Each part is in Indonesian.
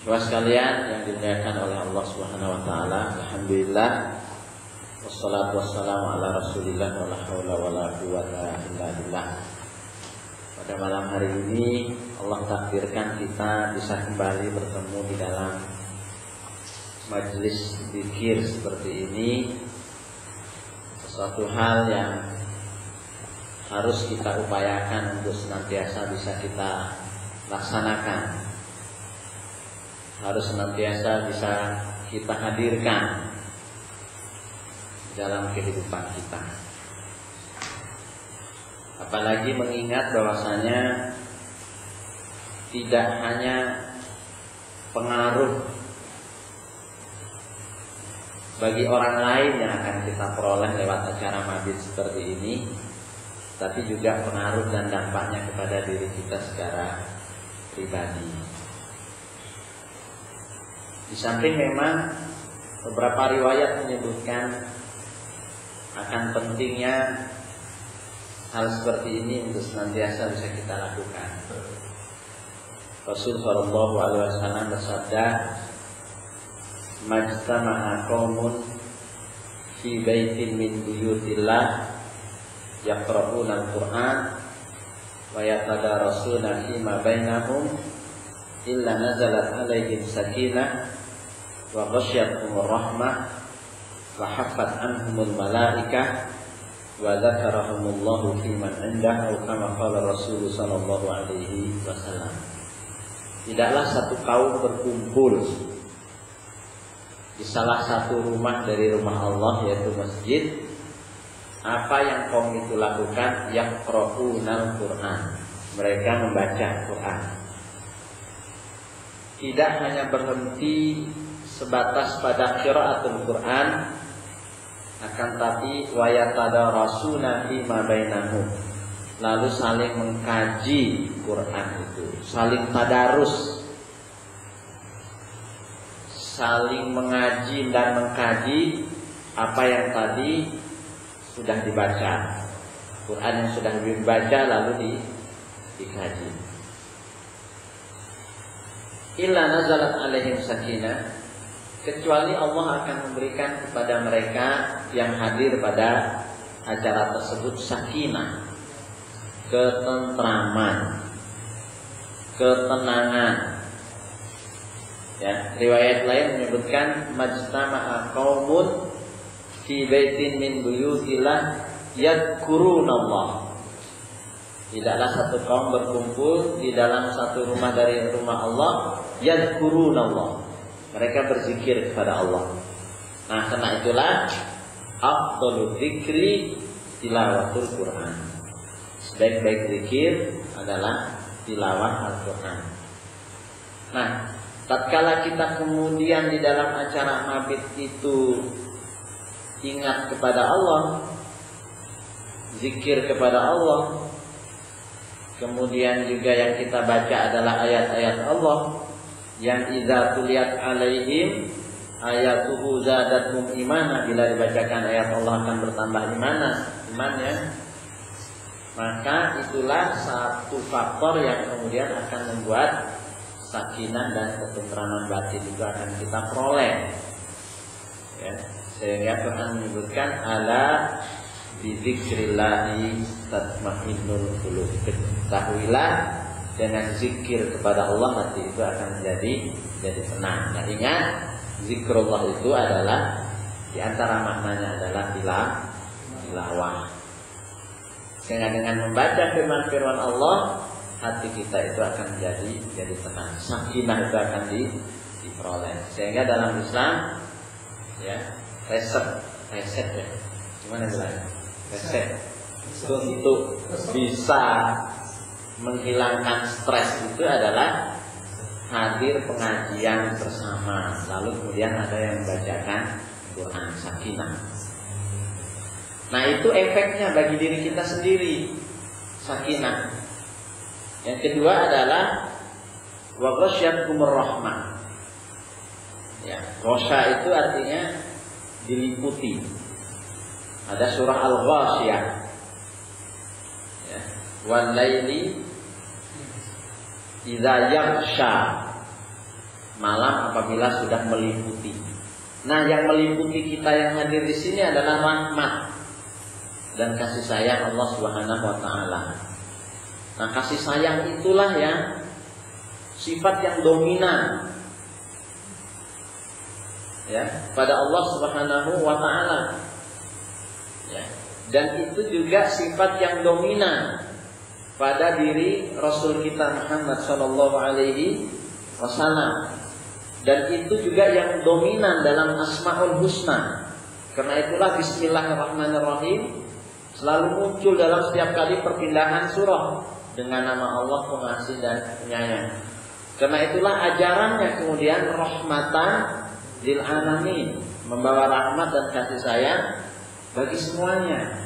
Bapak sekalian yang dimuliakan oleh Allah Subhanahu wa taala, alhamdulillah wassalatu wassalamu ala Rasulillah wala haula wala quwata illa billah. Pada malam hari ini Allah takdirkan kita bisa kembali bertemu di dalam majelis zikir seperti ini. Sesuatu hal yang harus kita upayakan untuk senantiasa bisa kita laksanakan harus senantiasa bisa kita hadirkan dalam kehidupan kita. Apalagi mengingat bahwasanya tidak hanya pengaruh bagi orang lain yang akan kita peroleh lewat acara mabit seperti ini, tapi juga pengaruh dan dampaknya kepada diri kita secara pribadi. Di samping memang beberapa riwayat menyebutkan akan pentingnya hal seperti ini untuk senantiasa bisa kita lakukan. Rasul Shallallahu Alaihi Wasallam bersabda, "Majtama'a qaumun fi baitin min buyutillah yaqra'una al-Qur'an wa yatadarasuna fi ma bainahum illa nazalat alaihim sakinah wa ghasyiyatuhum rahmah wa haffat anhumul malaikah wa dzakarahumullahu fi man indah atau kama Rasul sallallahu alaihi wasallam. Tidaklah satu kaum berkumpul di salah satu rumah dari rumah Allah yaitu masjid. Apa yang kaum itu lakukan? Yang Quran. Mereka membaca Quran. Tidak hanya berhenti sebatas pada qiraatul Quran akan tapi wayatada fi ma bainahum. Lalu saling mengkaji Quran itu saling tadarus. Saling mengaji dan mengkaji apa yang tadi sudah dibaca. Quran yang sudah dibaca lalu di, dikaji. Illa nazalat alaihim sakinah kecuali Allah akan memberikan kepada mereka yang hadir pada acara tersebut sakinah, ketentraman, ketenangan. Ya, riwayat lain menyebutkan majtama'a qaumun fi baitin min buyutillah yadkurunallah. Tidaklah satu kaum berkumpul di dalam satu rumah dari rumah Allah yadkurunallah mereka berzikir kepada Allah. Nah, karena itulah afdalul zikri tilawatul Quran. Sebaik-baik zikir adalah tilawah Al-Quran. Nah, tatkala kita kemudian di dalam acara mabit itu ingat kepada Allah, zikir kepada Allah, kemudian juga yang kita baca adalah ayat-ayat Allah, yang idza tuliyat alaihim ayatuhu zadatum imana. Bila dibacakan ayat Allah akan bertambah imana imannya maka itulah satu faktor yang kemudian akan membuat sakinah dan ketentraman batin itu akan kita peroleh. Ya, sehingga Tuhan menyebutkan ala bidzikrillahi tatmainnul qulub. Ketahuilah dengan zikir kepada Allah hati itu akan menjadi jadi tenang. Nah ingat zikrullah itu adalah di antara maknanya adalah tilah tilawah. Sehingga dengan membaca firman-firman Allah hati kita itu akan menjadi jadi tenang. Sakinah itu akan di, diperoleh. Sehingga dalam Islam ya resep resep ya gimana bilangnya resep untuk bisa menghilangkan stres itu adalah hadir pengajian bersama. Lalu kemudian ada yang membacakan Quran sakinah. Nah itu efeknya bagi diri kita sendiri sakinah. Yang kedua adalah wa kumur rahmah. Ya gosya itu artinya diliputi. Ada surah al-ghasyiyah ya wal laili idza yaghsha malam apabila sudah meliputi. Nah, yang meliputi kita yang hadir di sini adalah rahmat dan kasih sayang Allah Subhanahu wa taala. Nah, kasih sayang itulah yang sifat yang dominan ya pada Allah Subhanahu wa taala. Ya. Dan itu juga sifat yang dominan pada diri Rasul kita Muhammad Shallallahu alaihi wasallam. Dan itu juga yang dominan dalam Asmaul Husna. Karena itulah Bismillahirrahmanirrahim selalu muncul dalam setiap kali perpindahan surah dengan nama Allah Pengasih dan Penyayang. Karena itulah ajarannya kemudian rahmatan lil alamin, membawa rahmat dan kasih sayang bagi semuanya.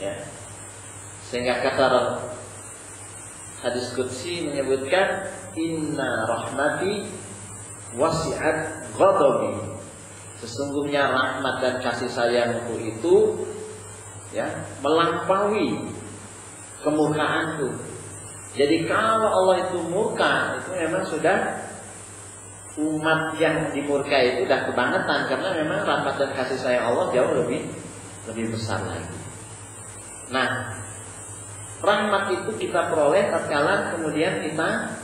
Ya. Sehingga kata hadis qudsi menyebutkan inna rahmati wasi'at ghadabi. Sesungguhnya rahmat dan kasih sayangku itu ya melampaui kemurkaanku. Jadi kalau Allah itu murka, itu memang sudah umat yang dimurkai itu sudah kebangetan karena memang rahmat dan kasih sayang Allah jauh lebih lebih besar lagi. Nah, rahmat itu kita peroleh tatkala kemudian kita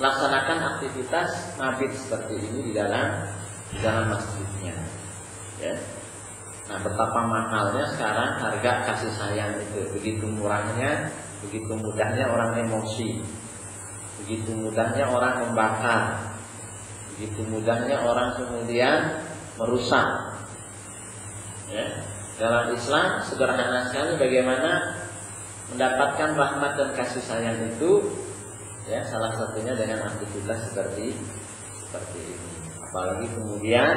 laksanakan aktivitas mabit seperti ini di dalam di dalam masjidnya. Ya. Nah, betapa mahalnya sekarang harga kasih sayang itu, begitu murahnya, begitu mudahnya orang emosi, begitu mudahnya orang membakar, begitu mudahnya orang kemudian merusak. Ya. Dalam Islam sederhana sekali bagaimana mendapatkan rahmat dan kasih sayang itu ya salah satunya dengan aktivitas seperti seperti ini. Apalagi kemudian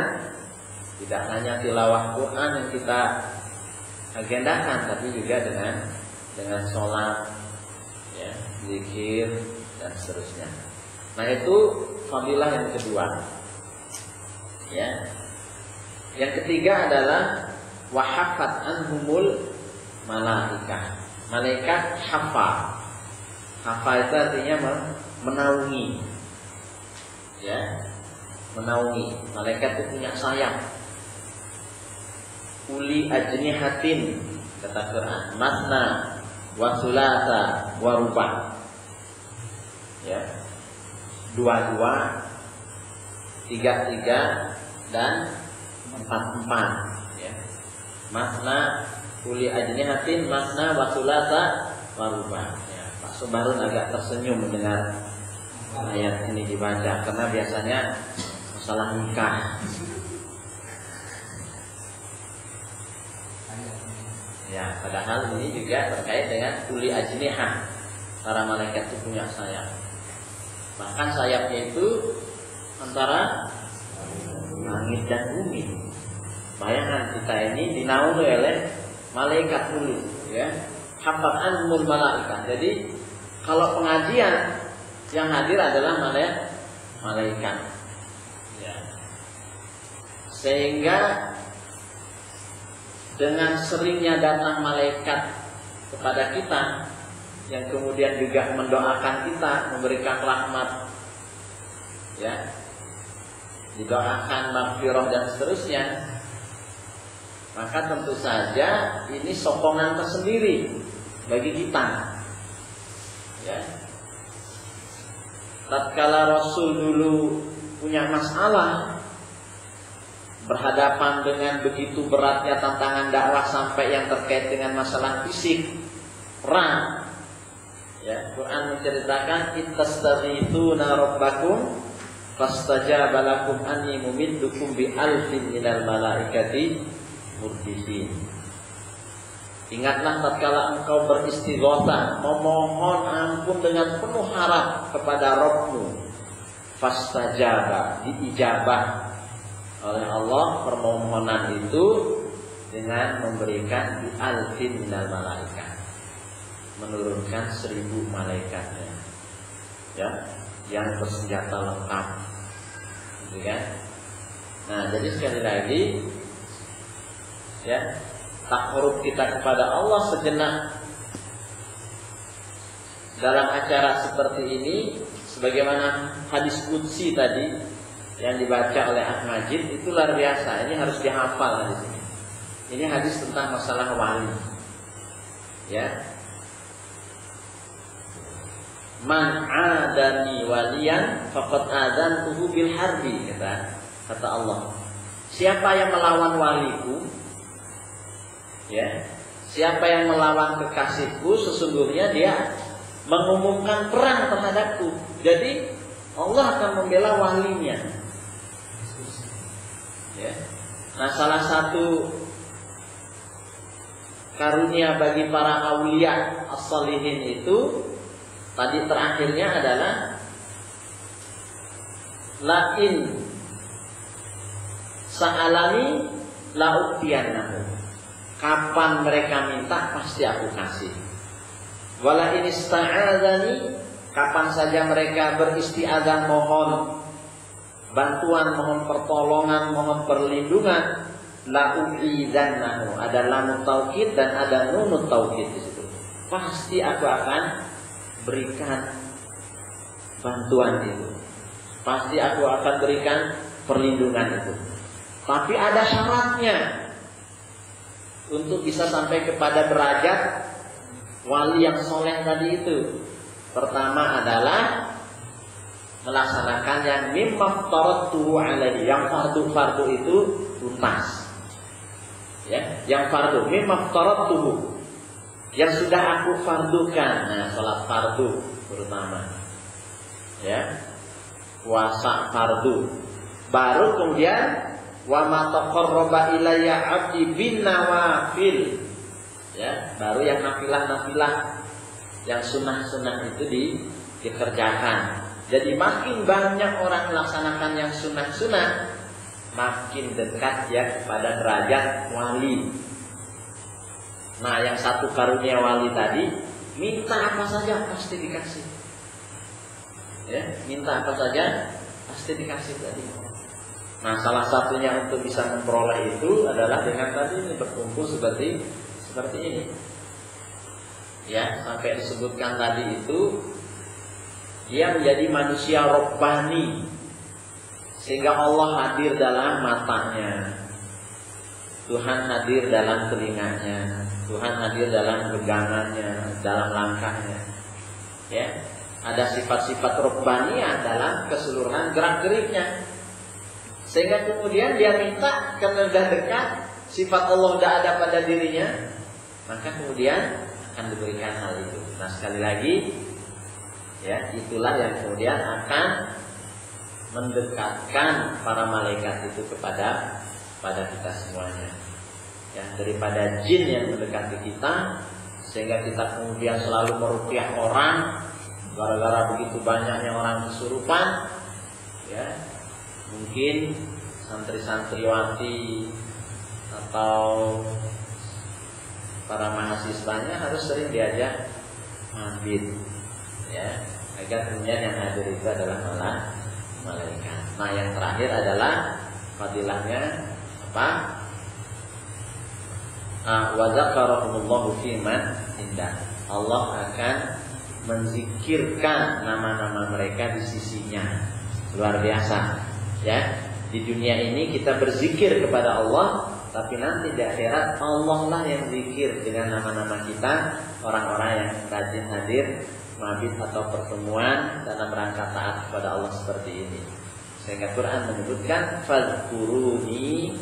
tidak hanya tilawah Quran yang kita agendakan tapi juga dengan dengan sholat ya zikir dan seterusnya. Nah itu fadilah yang kedua. Ya. Yang ketiga adalah wahafat anhumul malaikah. Malaikat hafa. Hafa itu artinya menaungi. Ya. Menaungi. Malaikat itu punya sayap. Uli ajnihatin kata Quran. Matna wa sulasa wa rubah. Ya. Dua-dua, tiga-tiga dan empat-empat Masna kuli ajnihatin masna wasulata waruba. Ya, Pak Subarun agak tersenyum mendengar ayat ini dibaca karena biasanya masalah nikah. Ya, padahal ini juga terkait dengan kuli ajnihah. Para malaikat itu punya sayap. Bahkan sayapnya itu antara langit dan bumi. Bayangkan kita ini dinaungi oleh malaikat dulu, ya. Hafatan mul malaikat. Jadi kalau pengajian yang hadir adalah malaikat, malaikat. Ya. Sehingga dengan seringnya datang malaikat kepada kita yang kemudian juga mendoakan kita, memberikan rahmat, ya, didoakan maghfirah dan seterusnya, maka tentu saja ini sokongan tersendiri bagi kita. Ya. Tatkala Rasul dulu punya masalah berhadapan dengan begitu beratnya tantangan dakwah sampai yang terkait dengan masalah fisik perang ya Quran menceritakan ittastaghithuna rabbakum fastajaba lakum anni mumiddukum bi alfin minal malaikati murdisin. Ingatlah tatkala engkau beristighosa, memohon ampun dengan penuh harap kepada Rabbmu. Fastajaba, diijabah oleh Allah permohonan itu dengan memberikan alfin minal malaikat. Menurunkan seribu malaikatnya. Ya, yang bersenjata lengkap. Gitu kan? Nah, jadi sekali lagi ya takarub kita kepada Allah sejenak dalam acara seperti ini sebagaimana hadis Qudsi tadi yang dibaca oleh Ahmajid itu luar biasa. Ini harus dihafal hadis ini. Ini hadis tentang masalah wali. Ya. Man adani waliyan faqad adantuhu bil harbi kata kata Allah. Siapa yang melawan waliku ya, siapa yang melawan kekasihku sesungguhnya dia mengumumkan perang terhadapku. Jadi Allah akan membela walinya. Ya. Nah, salah satu karunia bagi para awliya as-salihin itu tadi terakhirnya adalah lain sa'alani la'utiyannahu. Kapan mereka minta pasti aku kasih. Wala ini sta'adani kapan saja mereka beristiadah mohon bantuan, mohon pertolongan, mohon perlindungan, la uidzannahu. Ada lam taukid dan ada nun taukid di situ. Pasti aku akan berikan bantuan itu. Pasti aku akan berikan perlindungan itu. Tapi ada syaratnya untuk bisa sampai kepada derajat wali yang soleh tadi itu. Pertama adalah melaksanakan yang mimma tuh alaihi. Yang fardu fardu itu tuntas. Ya yang fardu mimma tuh yang sudah aku fardukan. Nah salat fardu terutama ya puasa fardu. Baru kemudian wa ma taqarraba ilayya 'abdi bin nawafil. Ya baru yang nafilah-nafilah yang sunnah-sunnah itu di, dikerjakan. Jadi makin banyak orang melaksanakan yang sunnah-sunnah makin dekat ya kepada derajat wali. Nah yang satu karunia wali tadi minta apa saja pasti dikasih. Ya minta apa saja pasti dikasih tadi nah salah satunya untuk bisa memperoleh itu adalah dengan tadi ini berkumpul seperti seperti ini. Ya, sampai disebutkan tadi itu dia menjadi manusia robbani sehingga Allah hadir dalam matanya. Tuhan hadir dalam telinganya, Tuhan hadir dalam pegangannya, dalam langkahnya. Ya, ada sifat-sifat robbani dalam keseluruhan gerak-geriknya. Sehingga kemudian dia minta karena sudah dekat, sifat Allah sudah ada pada dirinya, maka kemudian akan diberikan hal itu. Nah sekali lagi, ya itulah yang kemudian akan mendekatkan para malaikat itu kepada pada kita semuanya. Ya daripada jin yang mendekati kita sehingga kita kemudian selalu merupiah orang gara-gara begitu banyaknya orang kesurupan ya mungkin santri-santriwati atau para mahasiswanya harus sering diajak mabit ya agar kemudian yang hadir itu adalah malah malaikat. Nah yang terakhir adalah fadilahnya apa? Ah, Wazakarahumullahu fiman indah. Allah akan menzikirkan nama-nama mereka di sisinya. Luar biasa. Ya, di dunia ini kita berzikir kepada Allah tapi nanti di akhirat Allah lah yang zikir dengan nama-nama kita Orang-orang yang rajin hadir Mabit atau pertemuan Dalam rangka taat kepada Allah seperti ini. Sehingga Quran menyebutkan Fadkuruni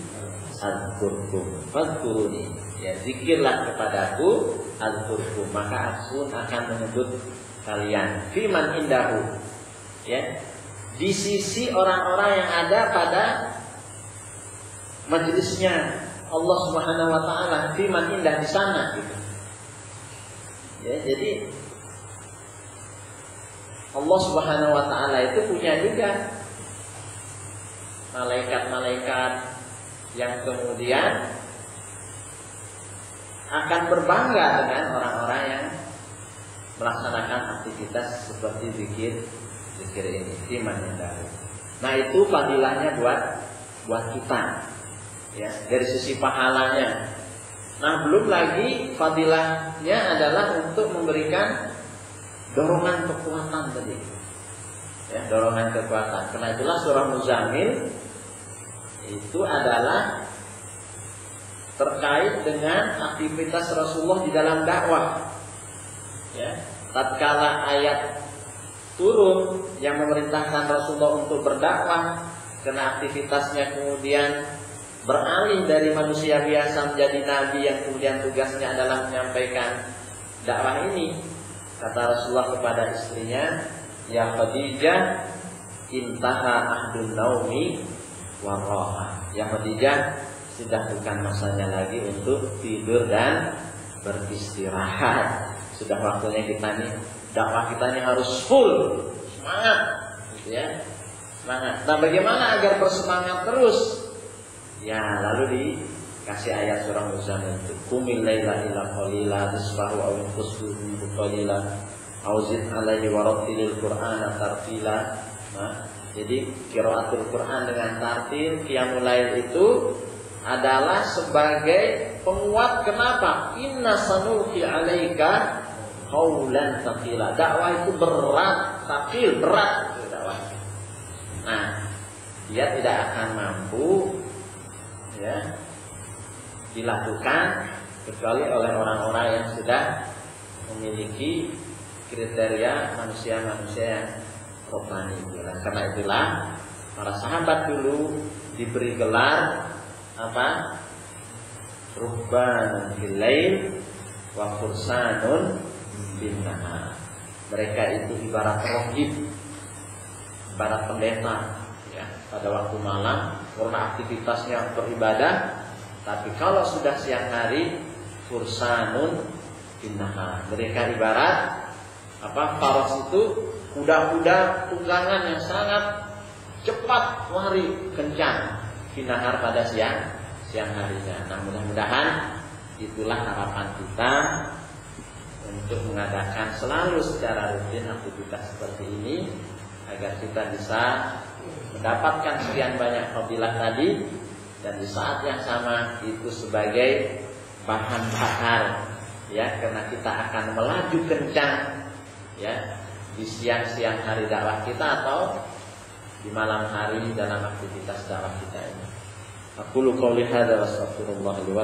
Azkurkum Fadkuruni Ya zikirlah kepadaku Azkurkum Maka aku akan menyebut kalian Fiman indahu. Ya di sisi orang-orang yang ada pada majelisnya Allah Subhanahu wa taala firman indah di sana gitu. Ya, jadi Allah Subhanahu wa taala itu punya juga malaikat-malaikat yang kemudian akan berbangga dengan orang-orang yang melaksanakan aktivitas seperti zikir zikir ini iman yang Nah itu fadilahnya buat buat kita ya dari sisi pahalanya. Nah belum lagi fadilahnya adalah untuk memberikan dorongan kekuatan tadi. Ya, dorongan kekuatan. Karena itulah surah Muzamil itu adalah terkait dengan aktivitas Rasulullah di dalam dakwah. Ya, tatkala ayat turun yang memerintahkan Rasulullah untuk berdakwah karena aktivitasnya kemudian beralih dari manusia biasa menjadi nabi yang kemudian tugasnya adalah menyampaikan dakwah ini. Kata Rasulullah kepada istrinya ya Khadijah intaha ahdun naumi warroha ya Khadijah sudah bukan masanya lagi untuk tidur dan beristirahat. Sudah waktunya kita nih dakwah kita ini harus full semangat gitu ya semangat nah bagaimana agar bersemangat terus Ya, lalu dikasih ayat surah Muzammil itu. Kumil laila ila qalila nisfahu aw inqushu minhu qalila aw alaihi wa rattilil qur'ana tartila. Nah, jadi qiraatul Quran dengan tartil qiyamul lail itu adalah sebagai penguat kenapa? Inna sanulqi alaika qaulan thaqila. Dakwah itu berat, takil berat dakwah. Nah, dia tidak akan mampu ya dilakukan kecuali oleh orang-orang yang sudah memiliki kriteria manusia-manusia yang rohani. Karena itulah para sahabat dulu diberi gelar apa? Ruhban bilail wa bin Mereka itu ibarat rohib, ibarat pendeta pada waktu malam karena aktivitasnya beribadah tapi kalau sudah siang hari fursanun binnaha mereka ibarat apa faros itu kuda-kuda tunggangan yang sangat cepat lari kencang binahar pada siang siang harinya. Nah mudah-mudahan itulah harapan kita untuk mengadakan selalu secara rutin aktivitas seperti ini agar kita bisa mendapatkan sekian banyak fadilah tadi dan di saat yang sama itu sebagai bahan bakar ya karena kita akan melaju kencang ya di siang-siang hari dakwah kita atau di malam hari dalam aktivitas dakwah kita ini. Aku qouli hadza wa astaghfirullah li wa